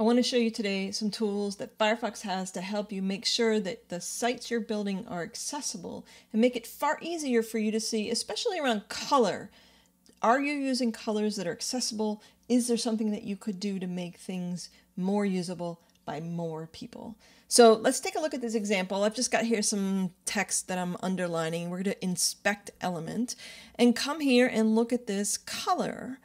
I want to show you today some tools that Firefox has to help you make sure that the sites you're building are accessible and make it far easier for you to see, especially around color. Are you using colors that are accessible? Is there something that you could do to make things more usable by more people? So let's take a look at this example. I've just got here some text that I'm underlining. We're going to inspect element and come here and look at this color.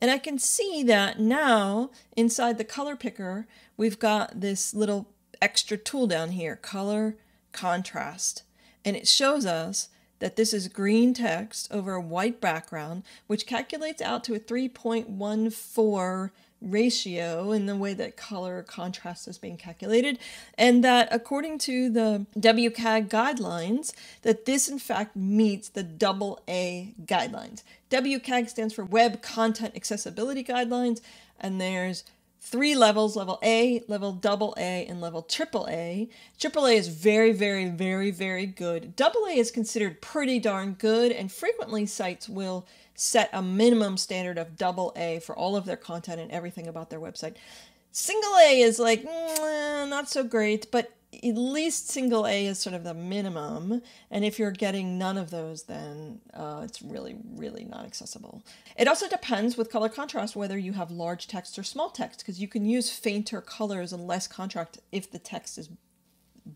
And I can see that now inside the color picker, we've got this little extra tool down here, color contrast. And it shows us that this is green text over a white background, which calculates out to a 3.14 ratio in the way that color contrast is being calculated and that according to the WCAG guidelines that this in fact meets the double A guidelines. WCAG stands for Web Content Accessibility Guidelines and there's three levels level A, level double A, and level triple A. Triple A is very, very, very, very good. Double A is considered pretty darn good, and frequently sites will set a minimum standard of double A for all of their content and everything about their website. Single A is like, mm, not so great, but at least single A is sort of the minimum. And if you're getting none of those, then uh, it's really, really not accessible. It also depends with color contrast whether you have large text or small text, because you can use fainter colors and less contrast if the text is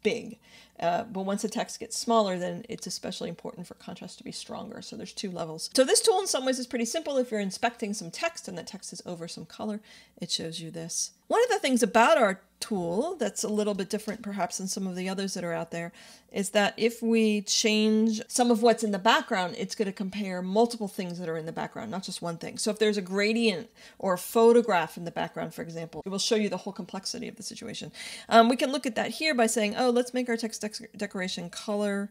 big. Uh, but once the text gets smaller, then it's especially important for contrast to be stronger. So there's two levels. So this tool in some ways is pretty simple. If you're inspecting some text and that text is over some color, it shows you this. One of the things about our tool that's a little bit different perhaps than some of the others that are out there is that if we change some of what's in the background, it's going to compare multiple things that are in the background, not just one thing. So if there's a gradient or a photograph in the background, for example, it will show you the whole complexity of the situation. Um, we can look at that here by saying, oh, let's make our text de decoration color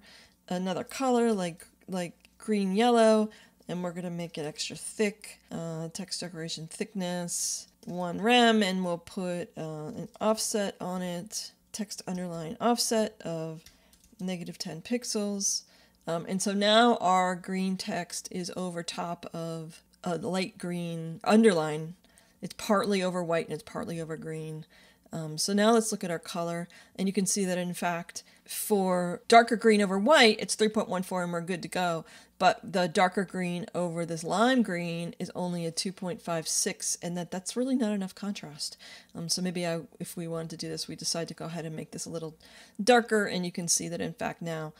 another color like like green yellow and we're going to make it extra thick uh, text decoration thickness one rem and we'll put uh, an offset on it text underline offset of negative 10 pixels. Um, and so now our green text is over top of a light green underline. It's partly over white and it's partly over green um, so now let's look at our color and you can see that in fact for darker green over white it's 3.14 and we're good to go. But the darker green over this lime green is only a 2.56 and that that's really not enough contrast. Um, so maybe I, if we wanted to do this we decide to go ahead and make this a little darker and you can see that in fact now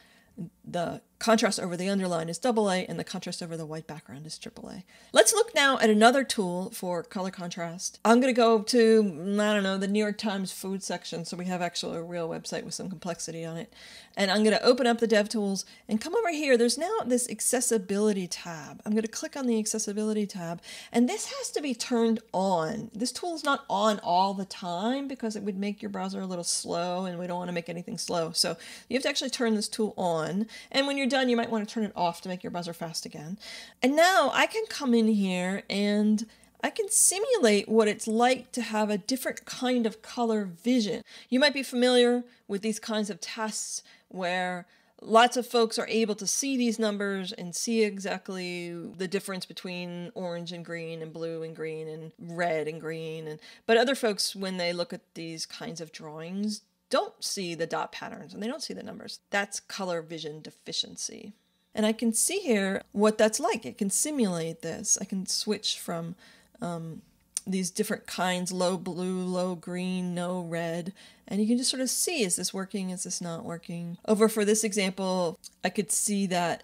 the contrast over the underline is double A and the contrast over the white background is triple A. Let's look now at another tool for color contrast. I'm going to go to, mm, I don't know, the New York Times food section. So we have actually a real website with some complexity on it. And I'm going to open up the DevTools and come over here. There's now this accessibility tab. I'm going to click on the accessibility tab and this has to be turned on. This tool is not on all the time because it would make your browser a little slow and we don't want to make anything slow. So you have to actually turn this tool on. And when you're done, you might want to turn it off to make your buzzer fast again. And now I can come in here and I can simulate what it's like to have a different kind of color vision. You might be familiar with these kinds of tests where lots of folks are able to see these numbers and see exactly the difference between orange and green and blue and green and red and green and but other folks when they look at these kinds of drawings don't see the dot patterns and they don't see the numbers. That's color vision deficiency. And I can see here what that's like. It can simulate this. I can switch from um, these different kinds, low blue, low green, no red, and you can just sort of see, is this working, is this not working? Over for this example, I could see that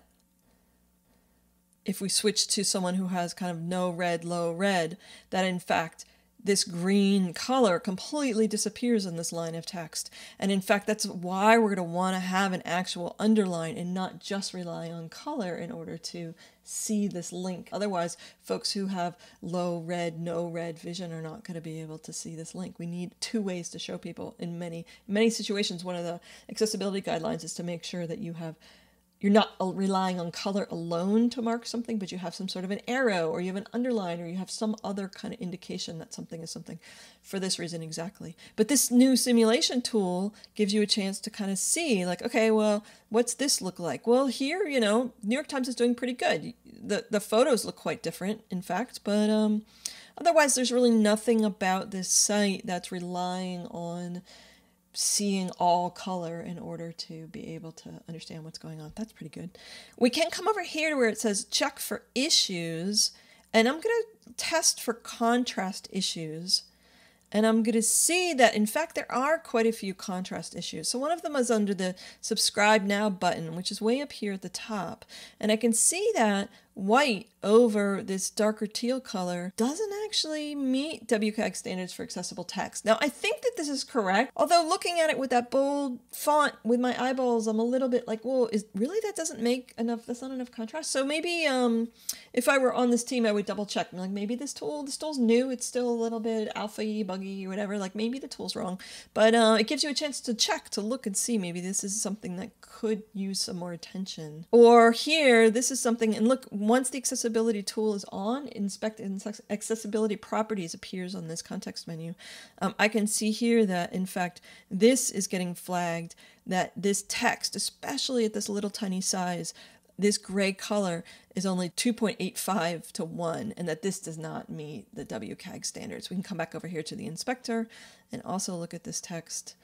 if we switch to someone who has kind of no red, low red, that in fact this green color completely disappears in this line of text. And in fact, that's why we're going to want to have an actual underline and not just rely on color in order to see this link. Otherwise, folks who have low red, no red vision are not going to be able to see this link. We need two ways to show people in many, many situations. One of the accessibility guidelines is to make sure that you have you're not relying on color alone to mark something, but you have some sort of an arrow or you have an underline or you have some other kind of indication that something is something for this reason exactly. But this new simulation tool gives you a chance to kind of see like, okay, well, what's this look like? Well, here, you know, New York Times is doing pretty good. The, the photos look quite different, in fact, but um, Otherwise, there's really nothing about this site that's relying on seeing all color in order to be able to understand what's going on. That's pretty good. We can come over here to where it says check for issues, and I'm going to test for contrast issues. And I'm going to see that, in fact, there are quite a few contrast issues. So one of them is under the subscribe now button, which is way up here at the top. And I can see that white over this darker teal color doesn't actually meet WCAG standards for accessible text. Now, I think that this is correct, although looking at it with that bold font with my eyeballs, I'm a little bit like, well, is really that doesn't make enough, that's not enough contrast. So maybe um, if I were on this team, I would double check. I'm like, maybe this tool, this tool's new, it's still a little bit alpha-y, buggy, or whatever, like maybe the tool's wrong. But uh, it gives you a chance to check, to look and see maybe this is something that could use some more attention. Or here, this is something, and look, once the accessibility tool is on, inspect accessibility properties appears on this context menu. Um, I can see here that, in fact, this is getting flagged that this text, especially at this little tiny size, this gray color is only 2.85 to 1 and that this does not meet the WCAG standards. We can come back over here to the inspector and also look at this text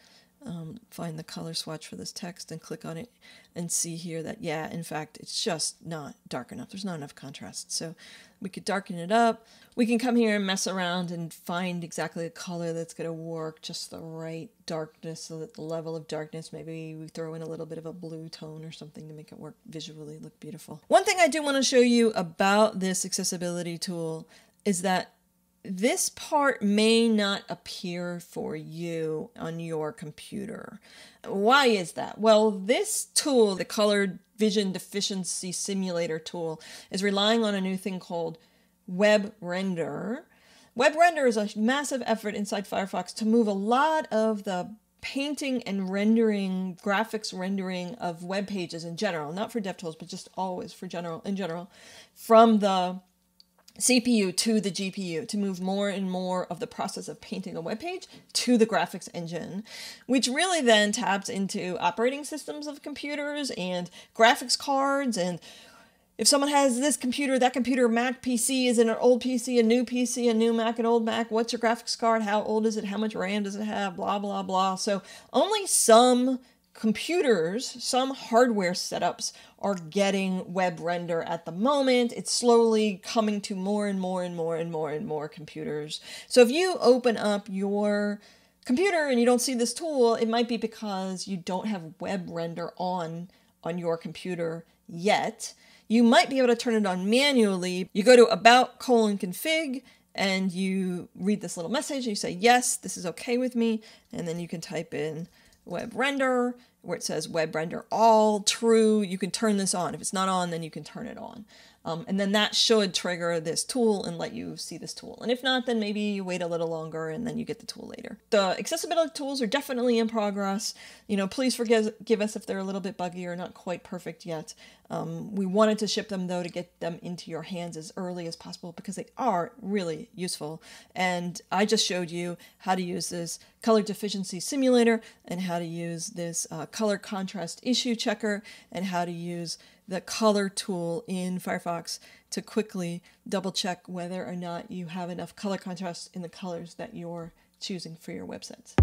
um, find the color swatch for this text and click on it and see here that, yeah, in fact, it's just not dark enough. There's not enough contrast. So we could darken it up. We can come here and mess around and find exactly the color that's going to work, just the right darkness, so that the level of darkness, maybe we throw in a little bit of a blue tone or something to make it work visually look beautiful. One thing I do want to show you about this accessibility tool is that this part may not appear for you on your computer. Why is that? Well, this tool, the Color Vision Deficiency Simulator tool, is relying on a new thing called Web Render. Web Render is a massive effort inside Firefox to move a lot of the painting and rendering, graphics rendering of web pages in general, not for DevTools, but just always for general in general, from the CPU to the GPU to move more and more of the process of painting a web page to the graphics engine, which really then taps into operating systems of computers and graphics cards. And if someone has this computer, that computer, Mac PC is it an old PC, a new PC, a new Mac, an old Mac. What's your graphics card? How old is it? How much RAM does it have? Blah, blah, blah. So only some computers, some hardware setups are getting web render at the moment. It's slowly coming to more and more and more and more and more computers. So if you open up your computer and you don't see this tool, it might be because you don't have web render on on your computer yet. You might be able to turn it on manually. You go to about colon config and you read this little message and you say, yes, this is okay with me. And then you can type in web render where it says web render all true. You can turn this on. If it's not on, then you can turn it on. Um, and then that should trigger this tool and let you see this tool. And if not, then maybe you wait a little longer and then you get the tool later. The accessibility tools are definitely in progress. You know, please forgive give us if they're a little bit buggy or not quite perfect yet. Um, we wanted to ship them though to get them into your hands as early as possible because they are really useful. And I just showed you how to use this color deficiency simulator and how to use this uh, color contrast issue checker and how to use the color tool in Firefox to quickly double check whether or not you have enough color contrast in the colors that you're choosing for your websites.